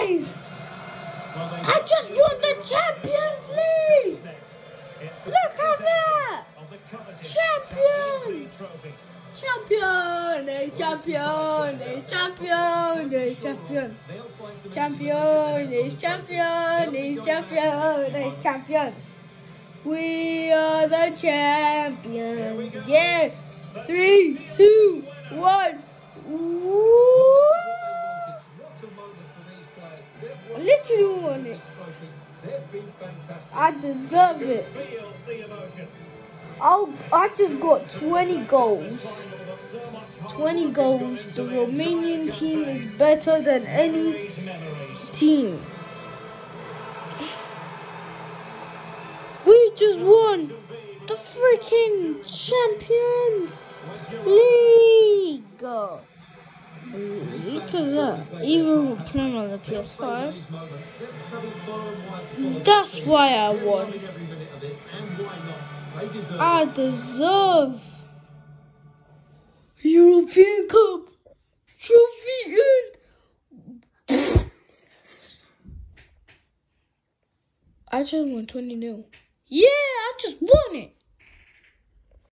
Guys, I just won the Champions League. Look at that. Champions. Champion, eh, champion, eh, champion, eh, champion. Champion, is champion, is champion, is champion. We are the champions. Yeah. Three, two, one. Woo! I literally won it. I deserve it. I'll, I just got 20 goals. 20 goals. The Romanian team is better than any team. We just won the freaking Champions League. At that. Even playing on the PS5. That's why I won. I deserve European Cup trophy and I just won 20 nil. Yeah, I just won.